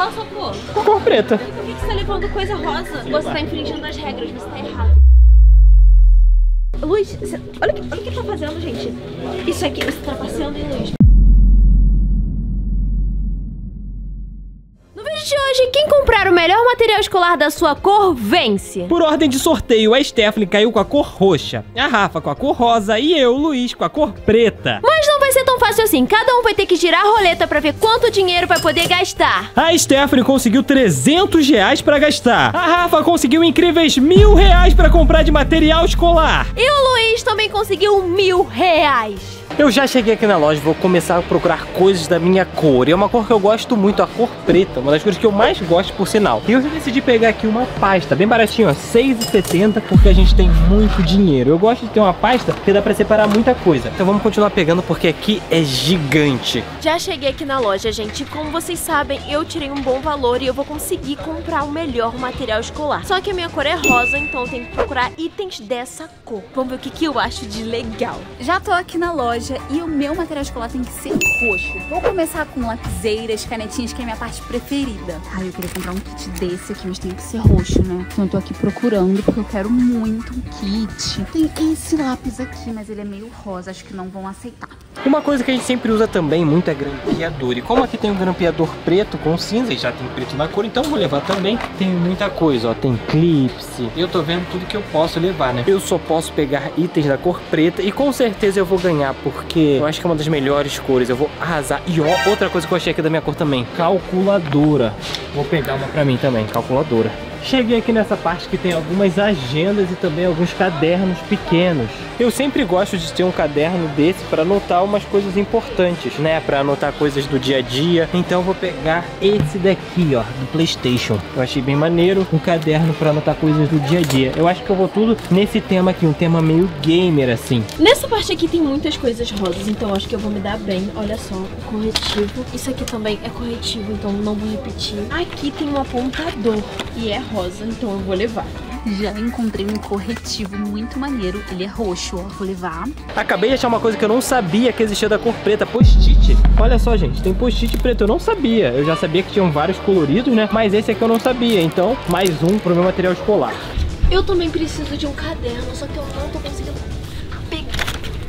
Qual a sua cor? Cor preta. Por que, você tá levando coisa rosa? Você tá infringindo as regras, você tá errado. Luiz, você- olha, o que- olha o que tá fazendo, gente. Isso aqui, você tá passeando em Luiz. No vídeo de hoje, quem comprar o melhor material escolar da sua cor vence. Por ordem de sorteio, a Stephanie caiu com a cor roxa, a Rafa com a cor rosa e eu, Luiz, com a cor preta. Mas fácil assim. Cada um vai ter que girar a roleta pra ver quanto dinheiro vai poder gastar. A Stephanie conseguiu 300 reais pra gastar. A Rafa conseguiu incríveis mil reais pra comprar de material escolar. E o Luiz também conseguiu mil reais. Eu já cheguei aqui na loja, vou começar a procurar coisas da minha cor. E é uma cor que eu gosto muito, a cor preta, uma das cores que eu mais gosto, por sinal. E eu já decidi pegar aqui uma pasta, bem baratinho, ó, 6,70, porque a gente tem muito dinheiro. Eu gosto de ter uma pasta que dá pra separar muita coisa. Então vamos continuar pegando, porque aqui é gigante. Já cheguei aqui na loja, gente. e Como vocês sabem, eu tirei um bom valor e eu vou conseguir comprar o melhor material escolar. Só que a minha cor é rosa, então eu tenho que procurar itens dessa cor. Vamos ver o que, que eu acho de legal. Já tô aqui na loja e o meu material escolar tem que ser roxo. Vou começar com lapiseiras, canetinhas, que é a minha parte preferida. Ai, eu queria comprar um kit desse aqui, mas tem que ser roxo, né? Então eu tô aqui procurando porque eu quero muito um kit. Tem esse lápis aqui, mas ele é meio rosa, acho que não vão aceitar. Uma coisa que a gente sempre usa também muito é grampeador. E como aqui tem um grampeador preto com cinza e já tem preto na cor, então vou levar também. Tem muita coisa, ó. Tem clipse. Eu tô vendo tudo que eu posso levar, né? Eu só posso pegar itens da cor preta e com certeza eu vou ganhar, porque eu acho que é uma das melhores cores. Eu vou arrasar. E ó, outra coisa que eu achei aqui da minha cor também: calculadora. Vou pegar uma pra mim também, calculadora. Cheguei aqui nessa parte que tem algumas agendas e também alguns cadernos pequenos. Eu sempre gosto de ter um caderno desse para anotar umas coisas importantes, né? Para anotar coisas do dia a dia. Então eu vou pegar esse daqui, ó, do PlayStation. Eu achei bem maneiro, um caderno para anotar coisas do dia a dia. Eu acho que eu vou tudo nesse tema aqui, um tema meio gamer assim. Nessa parte aqui tem muitas coisas rosas, então acho que eu vou me dar bem. Olha só, o corretivo. Isso aqui também é corretivo, então não vou repetir. Aqui tem um apontador e é rosa, então eu vou levar. Já encontrei um corretivo muito maneiro. Ele é roxo, ó. Vou levar. Acabei de achar uma coisa que eu não sabia que existia da cor preta, post-it. Olha só, gente, tem post-it preto, eu não sabia. Eu já sabia que tinham vários coloridos, né? Mas esse aqui eu não sabia, então mais um pro meu material escolar. Eu também preciso de um caderno, só que eu não tô conseguindo pegar.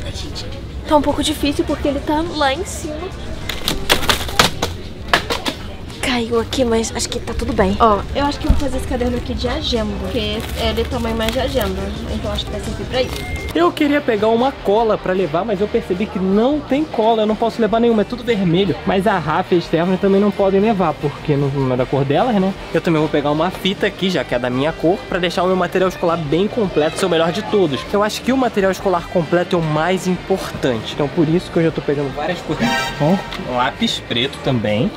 Ai, gente. Tá um pouco difícil porque ele tá lá em cima. Caiu aqui, mas acho que tá tudo bem. Ó, eu acho que eu vou fazer esse caderno aqui de agenda. Porque ele é tamanho mais de agenda. Então acho que vai servir pra isso. Eu queria pegar uma cola pra levar, mas eu percebi que não tem cola, eu não posso levar nenhuma, é tudo vermelho. Mas a Rafa e a Stephanie também não podem levar, porque não é da cor delas, né? Eu também vou pegar uma fita aqui, já que é da minha cor, pra deixar o meu material escolar bem completo, ser o melhor de todos. Eu acho que o material escolar completo é o mais importante. Então por isso que eu já tô pegando várias coisas. Ó, lápis preto também.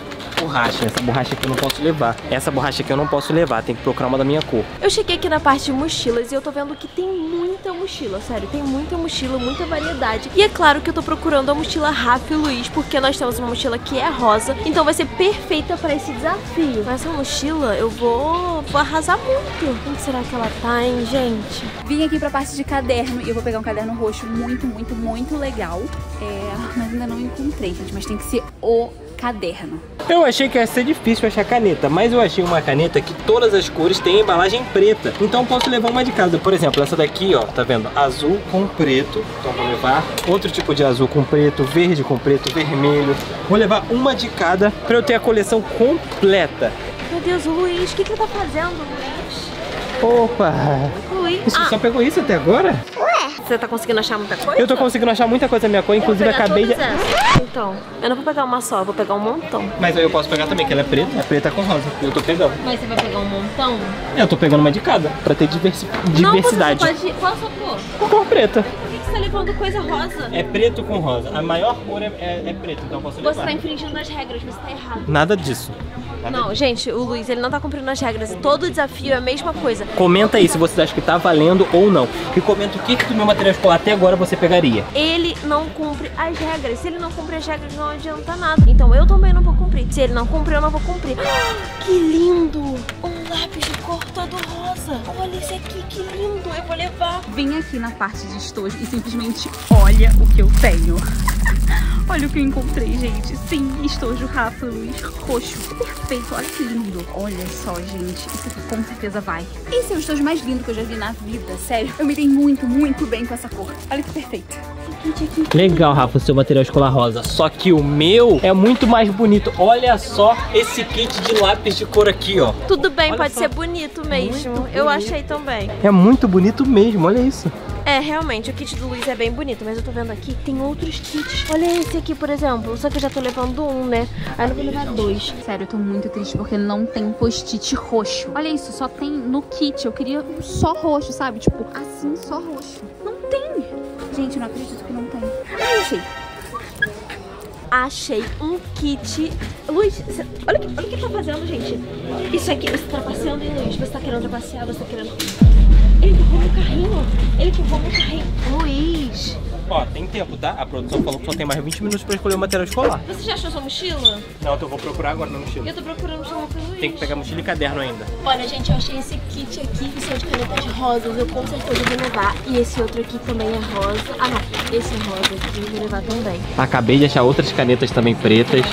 Borracha, essa borracha aqui eu não posso levar. Essa borracha aqui eu não posso levar, tem que procurar uma da minha cor. Eu cheguei aqui na parte de mochilas e eu tô vendo que tem muita mochila, sério, tem muita mochila, muita variedade. E é claro que eu tô procurando a mochila Rafa e Luiz, porque nós temos uma mochila que é rosa, então vai ser perfeita pra esse desafio. Mas essa mochila eu vou, vou arrasar muito. Onde será que ela tá, hein, gente? Vim aqui pra parte de caderno e eu vou pegar um caderno roxo muito, muito, muito legal. É, mas ainda não encontrei, gente. Mas tem que ser o caderno. Eu achei que ia ser difícil achar caneta, mas eu achei uma caneta que todas as cores têm embalagem preta. Então posso levar uma de cada. Por exemplo, essa daqui, ó, tá vendo? Azul com preto. Então vou levar outro tipo de azul com preto, verde com preto, vermelho. Vou levar uma de cada pra eu ter a coleção completa. Meu Deus, o Luiz, o que, que ele tá fazendo, Luiz? Opa! Luiz. Você Ah, só pegou isso até agora? Você tá conseguindo achar muita coisa? Eu tô conseguindo achar muita coisa na minha cor, inclusive acabei de. essas. Então, eu não vou pegar uma só, eu vou pegar um montão. Mas aí eu posso pegar também, que ela é preta. É preta com rosa. Eu tô pegando. Mas você vai pegar um montão? Eu tô pegando uma de cada, pra ter diversi... diversidade. Não, você pode... Qual a sua cor? Cor preta. Você tá levando coisa rosa? É preto com rosa. A maior cor é, é, é preto, então eu posso Você levar. tá infringindo as regras, você tá errado. Nada disso. Nada Não, gente, o Luiz, ele não tá cumprindo as regras. Todo desafio é a mesma coisa. Comenta aí se você acha que tá valendo ou não. E comenta o que, que do meu material escolar até agora você pegaria. Ele não cumpre as regras. Se ele não cumpre as regras, não adianta nada. Então eu também não vou cumprir. Se ele não cumprir, eu não vou cumprir. Ah, que lindo! Lápis de cor todo rosa. Olha esse aqui, que lindo. Eu vou levar. Vim aqui na parte de estojo e simplesmente olha o que eu tenho. olha o que eu encontrei, gente. Sim, estojo Rafa Luiz roxo. Perfeito, olha que lindo. Olha só, gente. Isso aqui com certeza vai. Esse é o estojo mais lindo que eu já vi na vida, sério. Eu me dei muito, muito bem com essa cor. Olha que perfeito. Legal, Rafa, o seu material escolar rosa. Só que o meu é muito mais bonito. Olha só esse kit de lápis de cor aqui, ó. Tudo bem, Olha pode só. ser bonito mesmo. Muito Eu bonito. achei também. É muito bonito mesmo, olha isso. É, realmente, o kit do Luiz é bem bonito, mas eu tô vendo aqui, tem outros kits. Olha esse aqui, por exemplo. Só que eu já tô levando um, né? Aí eu não vou levar dois. Sério, eu tô muito triste porque não tem post-it roxo. Olha isso, só tem no kit. Eu queria um só roxo, sabe? Tipo, assim, só roxo. Não tem. Gente, eu não acredito que achei. Achei um kit. Luiz, cê- olha, o que- olha o que tá fazendo, gente. Isso aqui, você tá passeando, hein, Luiz? Você tá querendo trapacear, você tá querendo. Ele empurrou meu carrinho. Ele empurrou meu carrinho. Luiz, Ó, tem tempo, tá? A produção falou que só tem mais 20 minutos pra escolher o material escolar. você já achou sua mochila? Não, então eu vou procurar agora na mochila. Eu tô procurando mochila, Luiz. Tem que pegar mochila e caderno ainda. Olha, gente, eu achei esse kit aqui que são de canetas rosas. Eu com certeza vou levar. E esse outro aqui também é rosa. Ah, não. Esse rosa aqui eu vou levar também. Acabei de achar outras canetas também pretas.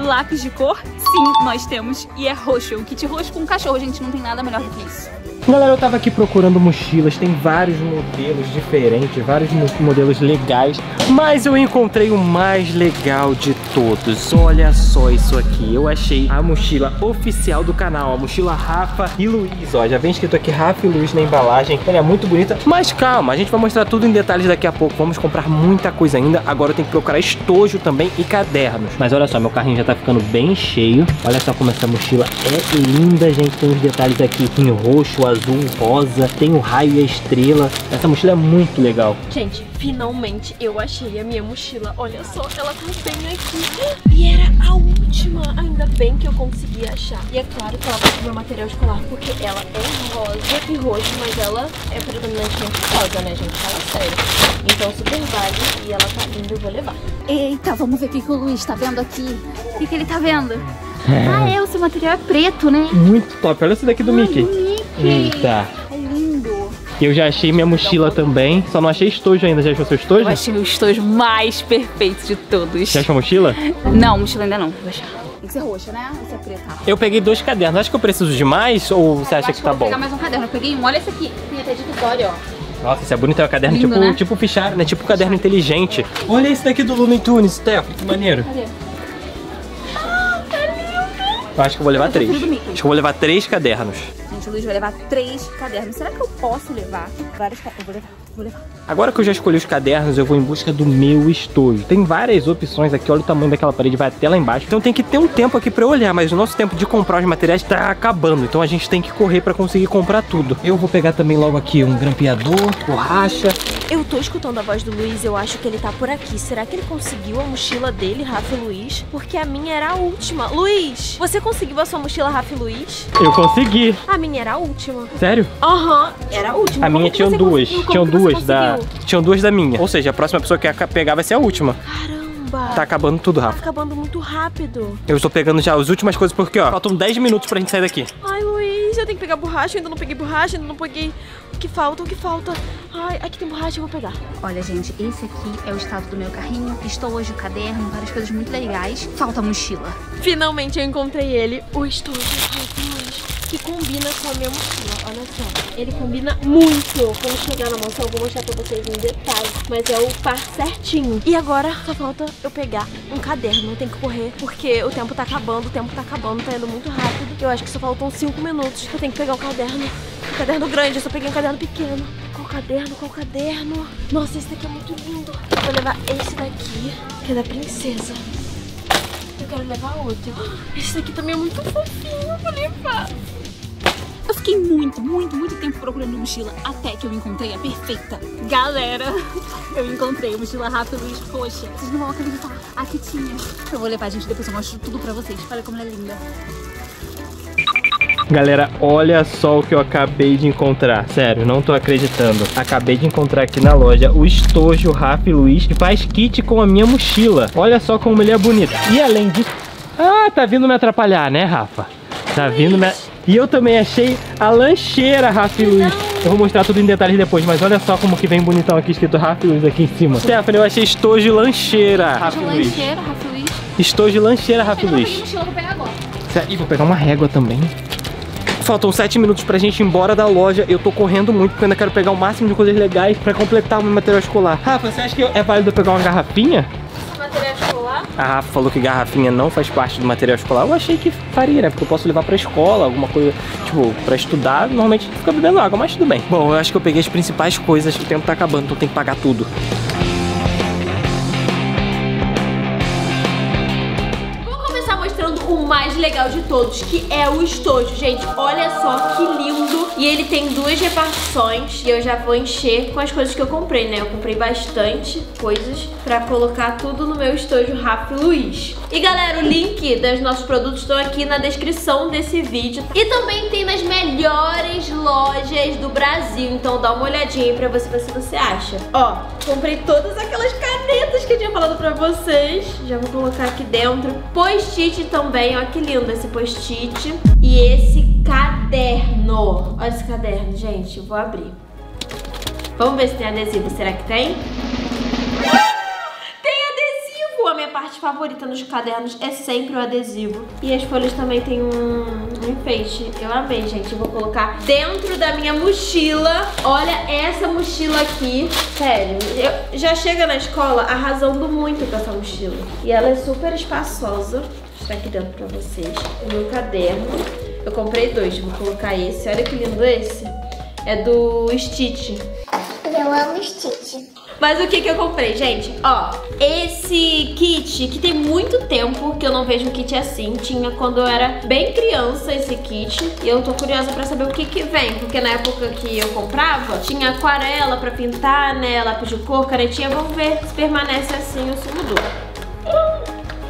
Lápis de cor? Sim, nós temos. E é roxo. É um kit roxo com um cachorro, gente. Não tem nada melhor do que isso. Galera, eu tava aqui procurando mochilas, tem vários modelos diferentes, vários mo- modelos legais, mas eu encontrei o mais legal de todos. Olha só isso aqui, eu achei a mochila oficial do canal, a mochila Rafa e Luiz, ó, já vem escrito aqui Rafa e Luiz na embalagem, ela é muito bonita, mas calma, a gente vai mostrar tudo em detalhes daqui a pouco, vamos comprar muita coisa ainda, agora eu tenho que procurar estojo também e cadernos. Mas olha só, meu carrinho já tá ficando bem cheio, olha só como essa mochila é linda, gente, tem os detalhes aqui em roxo, azul, rosa, tem o raio e a estrela, essa mochila é muito legal. Gente, finalmente eu achei a minha mochila. Olha só, ela tá bem aqui. E era a última. Ainda bem que eu consegui achar. E é claro que ela vai ser meu material escolar, porque ela é rosa e roxo, mas ela é predominantemente rosa, né, gente? Fala sério. Então super vale e ela tá linda, eu vou levar. Eita, vamos ver o que, que o Luiz tá vendo aqui. O que, que ele tá vendo? Ah, é, o seu material é preto, né? Muito top, olha esse daqui do Mickey. Mickey. Eita. É lindo. Eu já achei minha mochila também, só não achei estojo ainda. Já achou seu estojo? Eu achei o estojo mais perfeito de todos. Já achou a mochila? Não, mochila ainda não. Vou achar. Tem que ser roxa, né? Esse é preta. Eu peguei dois cadernos. Acho que eu preciso de mais ou você Eu acha acho que tá eu vou bom? pegar mais um caderno. Eu peguei um. Olha esse aqui. Tem até de Vitória, ó. Nossa, esse é bonito, é um caderno Lindo, tipo, né? tipo fichário, né? Tipo caderno inteligente. Olha esse daqui do Looney Tunes, Steph, que maneiro. Cadê? Eu acho que eu vou levar três. Acho que eu vou levar três cadernos. Gente, o Luiz vai levar três cadernos. Será que eu posso levar vários cadernos? Eu vou levar. Vou levar. Agora que eu já escolhi os cadernos, eu vou em busca do meu estojo. Tem várias opções aqui, olha o tamanho daquela parede, vai até lá embaixo. Então tem que ter um tempo aqui pra eu olhar, mas o nosso tempo de comprar os materiais tá acabando. Então a gente tem que correr pra conseguir comprar tudo. Eu vou pegar também logo aqui um grampeador, borracha. Eu tô escutando a voz do Luiz, eu acho que ele tá por aqui. Será que ele conseguiu a mochila dele, Rafa e Luiz? Porque a minha era a última. Luiz, você conseguiu a sua mochila, Rafa e Luiz? Eu consegui. A minha era a última. Sério? Aham, era a última. A minha Como tinham você duas. Tinham duas da. Tinham duas da minha. Ou seja, a próxima pessoa que ia pegar vai ser a última. Caramba. Tá acabando tudo, Tá Rafa. acabando muito rápido. Eu estou pegando já as últimas coisas porque, ó, faltam 10 minutos pra gente sair daqui. Ai, Luiz, eu tenho que pegar borracha, eu ainda não peguei borracha, ainda não peguei. O que falta, o que falta? Ai, aqui tem borracha, eu vou pegar. Olha, gente, esse aqui é o estado do meu carrinho. Estou hoje o caderno, várias coisas muito legais. Falta mochila. Finalmente eu encontrei ele, o estojo que combina com a minha mochila. Olha só, ele combina muito. Quando chegar na mansão, eu vou mostrar pra vocês em detalhes. Mas é o par certinho. E agora só falta eu pegar um caderno. Tenho que correr, porque o tempo tá acabando, o tempo tá acabando, tá indo muito rápido. Eu acho que só faltam 5 minutos. Eu tenho que pegar o caderno. Um caderno grande, eu só peguei um caderno pequeno. Qual caderno? Qual caderno? Nossa, esse daqui é muito lindo. Eu vou levar esse daqui, que é da princesa. Eu quero levar outro. Esse daqui também é muito fofinho, vou levar. Eu fiquei muito, muito, muito tempo procurando mochila até que eu encontrei a perfeita. Galera, eu encontrei a mochila Rafa Luiz roxa. Vocês não vão acreditar. Aqui tinha. Eu vou levar, gente, depois eu mostro tudo pra vocês. Olha como ela é linda. Galera, olha só o que eu acabei de encontrar. Sério, não tô acreditando. Acabei de encontrar aqui na loja o estojo Rafa Luiz que faz kit com a minha mochila. Olha só como ele é bonito. E além disso... Ah, tá vindo me atrapalhar, né, Rafa? Tá vindo, né? E eu também achei a lancheira Rafa Luiz. Eu vou mostrar tudo em detalhes depois, mas olha só como que vem bonitão aqui escrito Rafa Luiz aqui em cima. Stephanie, eu achei estojo lancheira Rafa Luiz. Lancheira, Rafa Luiz. Estojo lancheira Rafa agora. E vou pegar uma régua também. Faltam 7 minutos pra gente ir embora da loja. Eu tô correndo muito porque eu ainda quero pegar o máximo de coisas legais pra completar o meu material escolar. Rafa, você acha que é válido eu pegar uma garrafinha? Material escolar? A Rafa falou que garrafinha não faz parte do material escolar. Eu achei que faria, né? Porque eu posso levar pra escola, alguma coisa, tipo, pra estudar. Normalmente fica bebendo água, mas tudo bem. Bom, eu acho que eu peguei as principais coisas. O tempo tá acabando, então tem que pagar tudo. Legal de todos, que é o estojo. Gente, olha só que lindo. E ele tem duas repartições e eu já vou encher com as coisas que eu comprei, né? Eu comprei bastante coisas pra colocar tudo no meu estojo Rafa Luiz. E galera, o link dos nossos produtos estão aqui na descrição desse vídeo. E também tem nas melhores lojas do Brasil. Então dá uma olhadinha aí pra você ver se você acha. Ó, comprei todas aquelas canetas que eu tinha falado pra vocês. Já vou colocar aqui dentro. Post-it também, ó que lindo esse post-it. E esse caderno. Olha esse caderno, gente. Vou abrir. Vamos ver se tem adesivo. Será que tem? Adesivo! A minha parte favorita nos cadernos é sempre o adesivo. E as folhas também tem um, um enfeite. Eu amei, gente. Vou colocar dentro da minha mochila. Olha essa mochila aqui. Sério, eu já chega na escola arrasando muito com essa mochila. E ela é super espaçosa. Está aqui dentro pra vocês. O meu caderno. Eu comprei dois. Vou colocar esse. Olha que lindo esse. É do Stitch. Eu amo Stitch. Mas o que que eu comprei, gente? Ó, esse kit, que tem muito tempo que eu não vejo um kit assim. Tinha quando eu era bem criança esse kit. E eu tô curiosa pra saber o que que vem. Porque na época que eu comprava, tinha aquarela pra pintar, né? Lápis de cor, canetinha. Vamos ver se permanece assim ou se mudou.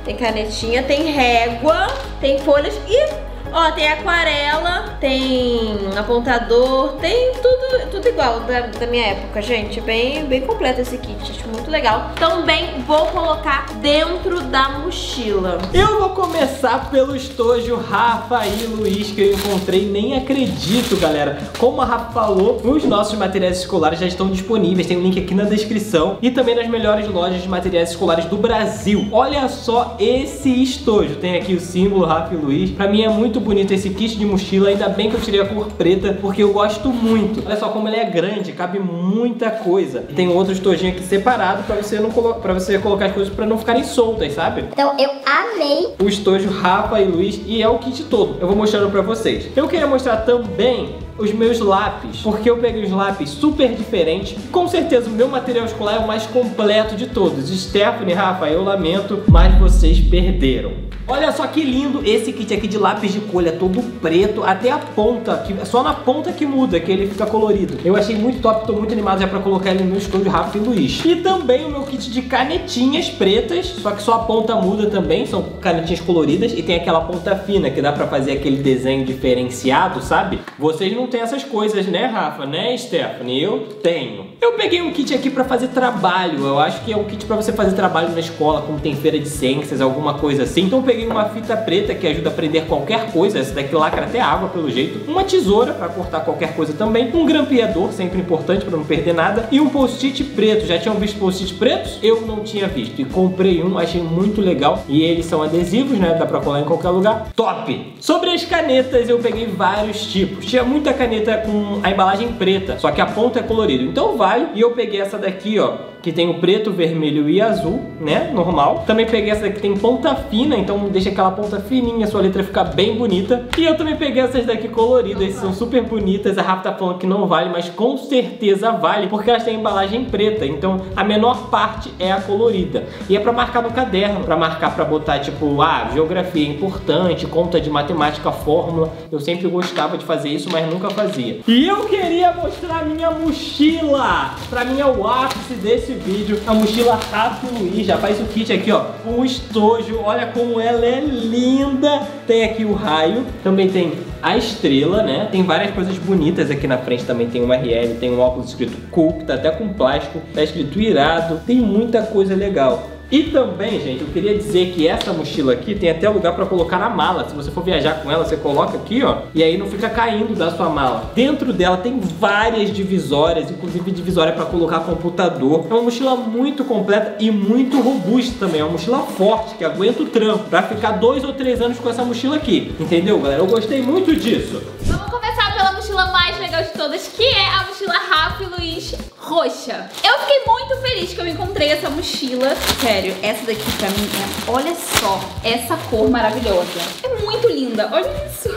Tem canetinha, tem régua, tem folhas e... Ó, tem aquarela, tem apontador, tem tudo, tudo igual da, da minha época, gente. Bem, bem completo esse kit, acho muito legal. Também vou colocar dentro da mochila. Eu vou começar pelo estojo Rafa e Luiz que eu encontrei. Nem acredito, galera. Como a Rafa falou, os nossos materiais escolares já estão disponíveis. Tem um link aqui na descrição e também nas melhores lojas de materiais escolares do Brasil. Olha só esse estojo. Tem aqui o símbolo Rafa e Luiz. Pra mim é muito bonito esse kit de mochila. Ainda bem que eu tirei a cor preta porque eu gosto muito. Olha só como ele é grande, cabe muita coisa. E tem outro estojinho aqui separado pra você não colo para você colocar as coisas pra não ficarem soltas, sabe? Então eu amei. o estojo Rafa e Luiz e é o kit todo. Eu vou mostrando pra vocês. Eu queria mostrar também os meus lápis, porque eu peguei os lápis super diferentes. Com certeza o meu material escolar é o mais completo de todos. Stephanie, Rafa, eu lamento, mas vocês perderam. Olha só que lindo esse kit aqui de lápis de é todo preto, até a ponta, que é só na ponta que muda, que ele fica colorido. Eu achei muito top, tô muito animado já pra colocar ele no estúdio Rafa e Luiz. E também o meu kit de canetinhas pretas, só que só a ponta muda também, são canetinhas coloridas e tem aquela ponta fina que dá pra fazer aquele desenho diferenciado, sabe? Vocês não têm essas coisas, né, Rafa? Né, Stephanie? Eu tenho. Eu peguei um kit aqui pra fazer trabalho, eu acho que é um kit pra você fazer trabalho na escola, como tem feira de ciências, alguma coisa assim. Então eu peguei uma fita preta que ajuda a prender qualquer coisa, essa daqui lacra até água pelo jeito, uma tesoura pra cortar qualquer coisa também, um grampeador, sempre importante pra não perder nada, e um post-it preto. Já tinham visto post-it pretos? Eu não tinha visto e comprei um, achei muito legal e eles são adesivos, né? Dá pra colar em qualquer lugar. Top! Sobre as canetas, eu peguei vários tipos. Tinha muita caneta com a embalagem preta, só que a ponta é colorida. Então vale. E eu peguei essa daqui, ó, que tem o preto, vermelho e azul, né? Normal. Também peguei essa daqui que tem ponta fina, então deixa aquela ponta fininha, sua letra fica bem bonita. E eu também peguei essas daqui coloridas, são super bonitas. A Rafa tá falando que não vale, mas com certeza vale, porque elas têm embalagem preta. Então a menor parte é a colorida. E é pra marcar no caderno, pra marcar pra botar tipo, ah, geografia é importante, conta de matemática, fórmula. Eu sempre gostava de fazer isso, mas nunca fazia. E eu queria mostrar minha mochila. Pra mim é o ápice desse vídeo. A mochila Rafa e Luiz. Já faz o kit aqui, ó. Um estojo. Olha como ela é linda. Tem aqui o raio. Também tem a estrela, né? Tem várias coisas bonitas aqui na frente. Também tem um RL. Tem um óculos escrito Cool, que tá até com plástico. Tá escrito irado. Tem muita coisa legal. E também, gente, eu queria dizer que essa mochila aqui tem até lugar para colocar na mala. Se você for viajar com ela, você coloca aqui, ó, e aí não fica caindo da sua mala. Dentro dela tem várias divisórias, inclusive divisória para colocar computador. É uma mochila muito completa e muito robusta também. É uma mochila forte que aguenta o trampo para ficar dois ou três anos com essa mochila aqui. Entendeu, galera? Eu gostei muito disso. Vamos começar pela mochila mais legal de todas, que é a mochila Rafa Luiz roxa. Eu fiquei muito feliz que eu encontrei essa mochila. Sério, essa daqui pra mim é... Olha só, essa cor maravilhosa. É muito linda, olha isso.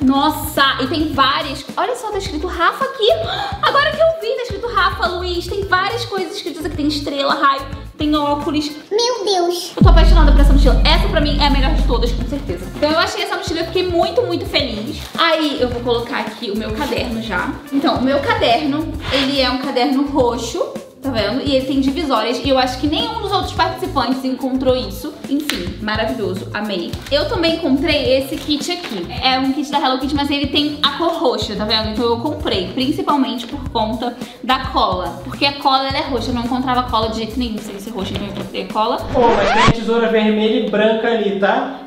Nossa, e tem várias. Olha só, tá escrito Rafa aqui. Agora que eu vi, tá escrito Rafa Luiz. Tem várias coisas escritas aqui. Tem estrela, raio, tem óculos. Meu Deus. Eu tô apaixonada por essa mochila. Essa pra mim é a melhor de todas, com certeza. Então eu achei essa mochila, eu fiquei muito, muito feliz. Aí eu vou colocar aqui o meu caderno já. Então, o meu caderno, ele é um caderno roxo. Tá vendo? E ele tem divisórias e eu acho que nenhum dos outros participantes encontrou isso. Enfim, maravilhoso, amei. Eu também encontrei esse kit aqui. É um kit da Hello Kitty, mas ele tem a cor roxa, tá vendo? Então eu comprei, principalmente por conta da cola. Porque a cola é roxa, eu não encontrava cola de jeito nenhum sem ser roxa, então eu comprei cola. Pô, mas tem tesoura vermelha e branca ali, tá?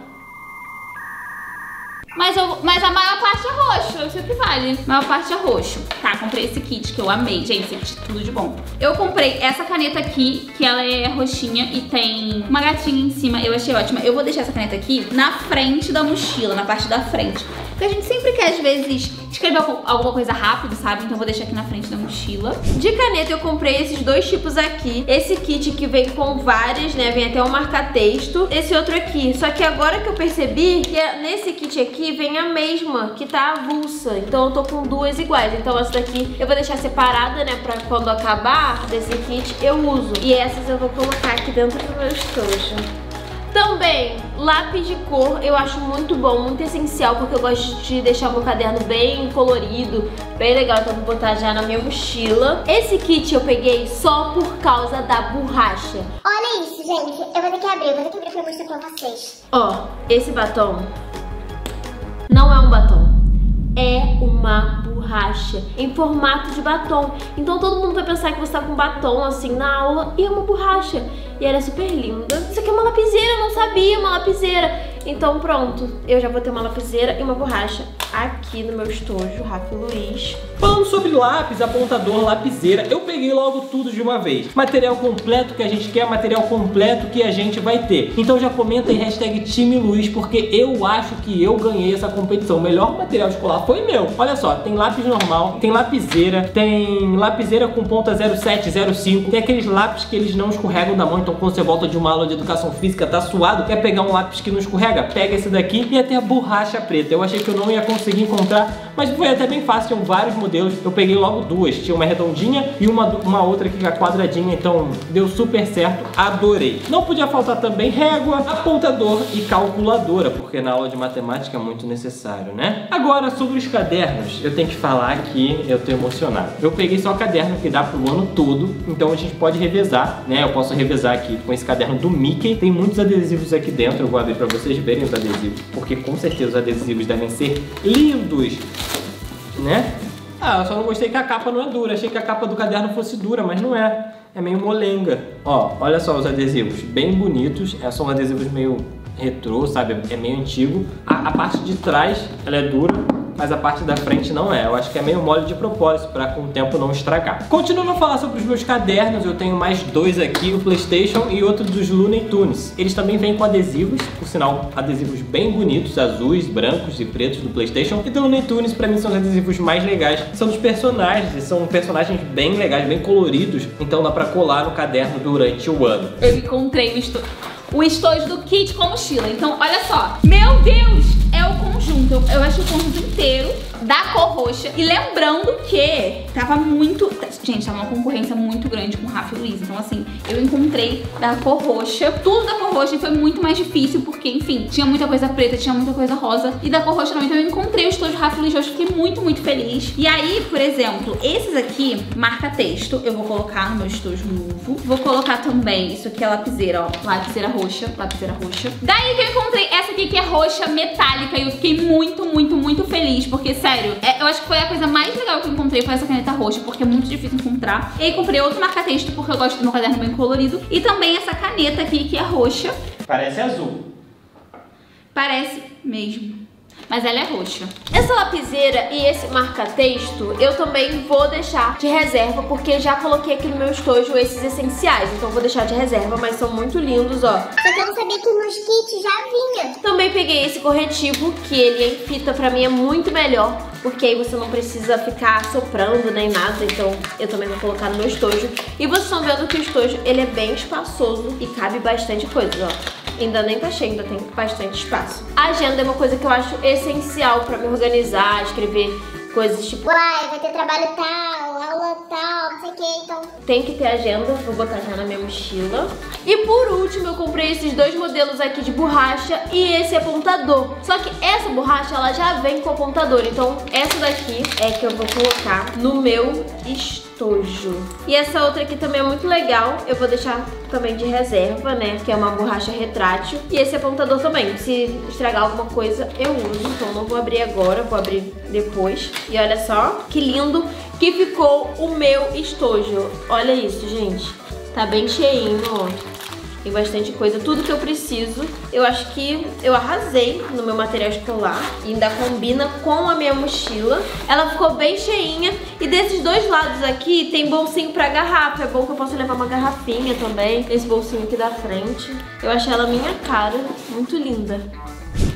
Mas, eu, mas a maior parte é roxo, isso é o que vale. A maior parte é roxo. Tá, comprei esse kit que eu amei. Gente, esse kit é tudo de bom. Eu comprei essa caneta aqui, que ela é roxinha e tem uma gatinha em cima. Eu achei ótima. Eu vou deixar essa caneta aqui na frente da mochila, na parte da frente. Porque a gente sempre quer, às vezes, escrever alguma coisa rápido, sabe? Então vou deixar aqui na frente da mochila. De caneta eu comprei esses dois tipos aqui. Esse kit que vem com várias, né? Vem até um marca-texto. Esse outro aqui. Só que agora que eu percebi que é nesse kit aqui vem a mesma, que tá avulsa. Então eu tô com duas iguais. Então essa daqui eu vou deixar separada, né? Pra quando acabar desse kit eu uso. E essas eu vou colocar aqui dentro do meu estojo. Também, lápis de cor eu acho muito bom, muito essencial, porque eu gosto de deixar meu caderno bem colorido, bem legal, então vou botar já na minha mochila. Esse kit eu peguei só por causa da borracha. Olha isso, gente. Eu vou ter que abrir, eu vou ter que abrir pra mostrar pra vocês. Ó, esse batom não é um batom, é uma borracha em formato de batom. Então todo mundo vai pensar que você tá com batom assim na aula e é uma borracha. E ela é super linda. Isso aqui é uma lapiseira, eu não sabia, uma lapiseira. Então pronto, eu já vou ter uma lapiseira e uma borracha aqui no meu estojo, Rafa Luiz. Falando sobre lápis, apontador, lapiseira, eu peguei logo tudo de uma vez. Material completo que a gente quer, material completo que a gente vai ter. Então já comenta aí hashtag time Luiz, porque eu acho que eu ganhei essa competição. O melhor material escolar foi meu. Olha só, tem lápis normal, tem lapiseira, tem lapiseira com ponta 07, 05, tem aqueles lápis que eles não escorregam da mão, então quando você volta de uma aula de educação física, tá suado, quer pegar um lápis que não escorrega? Pega esse daqui e até a borracha preta. Eu achei que eu não ia conseguir encontrar, mas foi até bem fácil, tinham vários modelos. Eu peguei logo duas, tinha uma redondinha e uma, uma outra aqui é quadradinha, então deu super certo, adorei. Não podia faltar também régua, apontador e calculadora, porque na aula de matemática é muito necessário, né? Agora, sobre os cadernos, eu tenho que falar que eu tô emocionado. Eu peguei só caderno que dá pro ano todo, então a gente pode revezar, né? Eu posso revezar aqui com esse caderno do Mickey. Tem muitos adesivos aqui dentro, eu abrir pra vocês verem os adesivos, porque com certeza os adesivos devem ser lindos, né? Ah, eu só não gostei que a capa não é dura. Achei que a capa do caderno fosse dura, mas não é. É meio molenga. Ó, olha só os adesivos. Bem bonitos. É, são adesivos meio retrô, sabe? É meio antigo. A, a parte de trás, ela é dura mas a parte da frente não é. Eu acho que é meio mole de propósito para com o tempo não estragar. Continuando a falar sobre os meus cadernos, eu tenho mais dois aqui, o Playstation e outro dos Looney Tunes. Eles também vêm com adesivos, por sinal, adesivos bem bonitos, azuis, brancos e pretos do Playstation. E do Looney Tunes, pra mim, são os adesivos mais legais. São dos personagens, e são personagens bem legais, bem coloridos, então dá pra colar no caderno durante o ano. Eu encontrei o estojo, o estojo do kit com mochila, então olha só. Meu Deus! O conjunto. Eu, eu acho o conjunto inteiro da cor roxa. E lembrando que tava muito... Gente, tava uma concorrência muito grande com o Rafa e Luiz. Então, assim, eu encontrei da cor roxa. Tudo da cor roxa foi muito mais difícil, porque, enfim, tinha muita coisa preta, tinha muita coisa rosa. E da cor roxa não. Então eu encontrei o estojo Rafa e Luiz hoje. Fiquei muito, muito feliz. E aí, por exemplo, esses aqui, marca texto, eu vou colocar no meu estojo novo. Vou colocar também, isso aqui é lapiseira, ó. Lapiseira roxa, lapiseira roxa. Daí que eu encontrei essa aqui que é roxa metálica. E eu fiquei muito, muito, muito feliz, porque, sério, Sério, é, eu acho que foi a coisa mais legal que eu encontrei foi essa caneta roxa, porque é muito difícil encontrar. E aí comprei outro marca-texto, porque eu gosto do meu caderno bem colorido. E também essa caneta aqui, que é roxa. Parece azul. Parece mesmo. Mas ela é roxa. Essa lapiseira e esse marca-texto eu também vou deixar de reserva, porque já coloquei aqui no meu estojo esses essenciais. Então vou deixar de reserva, mas são muito lindos, ó. Só que eu não sabia que nos kits já vinha. Também peguei esse corretivo, que ele em fita pra mim é muito melhor, porque aí você não precisa ficar soprando nem nada, então eu também vou colocar no meu estojo. E vocês estão vendo que o estojo, ele é bem espaçoso e cabe bastante coisa, ó. Ainda nem tá cheio, ainda tem bastante espaço. A agenda é uma coisa que eu acho essencial pra me organizar, escrever coisas tipo... Uai, vai ter trabalho tal, aula tal, não sei o que, então... Tem que ter agenda, vou botar já na minha mochila. E por último, eu comprei esses dois modelos aqui de borracha e esse apontador. Só que essa borracha, ela já vem com apontador, então essa daqui é que eu vou colocar no meu estojo. E essa outra aqui também é muito legal, eu vou deixar também de reserva, né, que é uma borracha retrátil. E esse apontador também, se estragar alguma coisa, eu uso, então não vou abrir agora, vou abrir depois. E olha só que lindo que ficou o meu estojo. Olha isso, gente. Tá bem cheinho, ó. Tem bastante coisa, tudo que eu preciso. Eu acho que eu arrasei no meu material escolar. E ainda combina com a minha mochila. Ela ficou bem cheinha. E desses dois lados aqui tem bolsinho pra garrafa. É bom que eu possa levar uma garrafinha também. Esse bolsinho aqui da frente. Eu achei ela minha cara. Muito linda.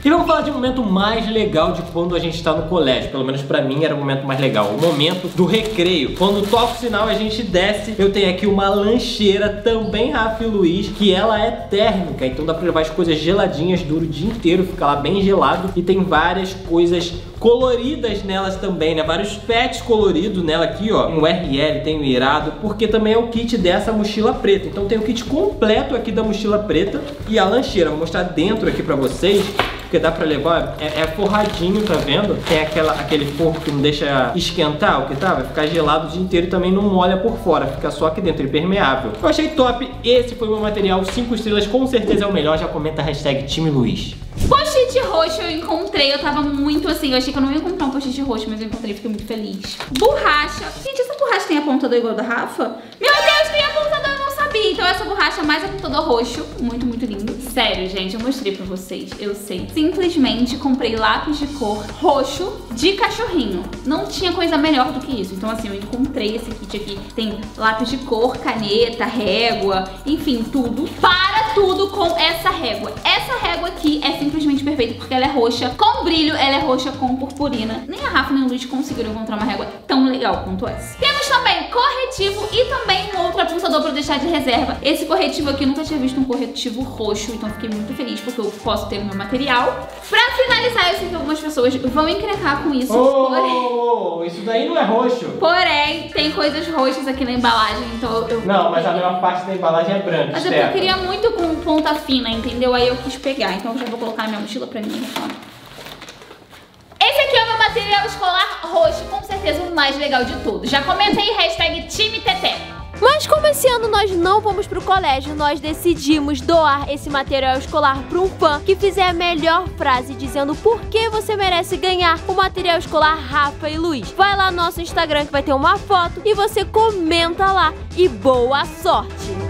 E vamos falar de um momento mais legal de quando a gente está no colégio. Pelo menos pra mim era o momento mais legal. O momento do recreio. Quando toca o sinal a gente desce. Eu tenho aqui uma lancheira também Rafa e Luiz, que ela é térmica. Então dá pra levar as coisas geladinhas, duro o dia inteiro. Fica lá bem gelado. E tem várias coisas coloridas nelas também, né? Vários pets coloridos nela aqui, ó. O RL, tem o irado, porque também é o kit dessa mochila preta. Então tem o kit completo aqui da mochila preta e a lancheira. Vou mostrar dentro aqui pra vocês porque dá pra levar, é, é, forradinho, tá vendo? Tem aquela, aquele forro que não deixa esquentar o que tá, vai ficar gelado o dia inteiro e também não molha por fora, fica só aqui dentro, impermeável. Eu achei top, esse foi o meu material, 5 estrelas, com certeza é o melhor, já comenta a hashtag time Luiz. Roxo eu encontrei, eu tava muito assim, eu achei que eu não ia comprar um post-it roxo, mas eu encontrei fiquei muito feliz. Borracha. Gente, essa borracha tem a ponta do igual da Rafa? Meu Deus, tem a ponta do eu não sabia. Então essa borracha mais apontador roxo, muito, muito lindo. Sério, gente, eu mostrei pra vocês, eu sei. Simplesmente comprei lápis de cor roxo de cachorrinho. Não tinha coisa melhor do que isso. Então assim, eu encontrei esse kit aqui. Tem lápis de cor, caneta, régua, enfim, tudo. Para tudo com essa régua. Essa régua aqui é simplesmente perfeita porque ela é roxa com brilho, ela é roxa com purpurina. Nem a Rafa nem o Luiz conseguiram encontrar uma régua tão legal quanto essa. Temos também corretivo e também um outro apontador pra deixar de reserva. Esse corretivo aqui, eu nunca tinha visto um corretivo roxo, então fiquei muito feliz porque eu posso ter o meu material. Pra finalizar, eu sei que algumas pessoas vão encrencar com isso. Oh, porém... oh, oh, isso daí não é roxo. Porém, tem coisas roxas aqui na embalagem, então eu... Não, mas a maior parte da embalagem é branca, Mas é eu queria muito com ponta fina, entendeu? Aí eu quis pegar, então eu já vou colocar minha mochila pra mim. Então. Esse aqui é o meu material escolar roxo, com certeza o mais legal de todos. Já comenta aí, hashtag time Teté. Mas como esse ano nós não vamos pro colégio, nós decidimos doar esse material escolar para um fã que fizer a melhor frase dizendo por que você merece ganhar o material escolar Rafa e Luiz. Vai lá no nosso Instagram que vai ter uma foto e você comenta lá. E boa sorte!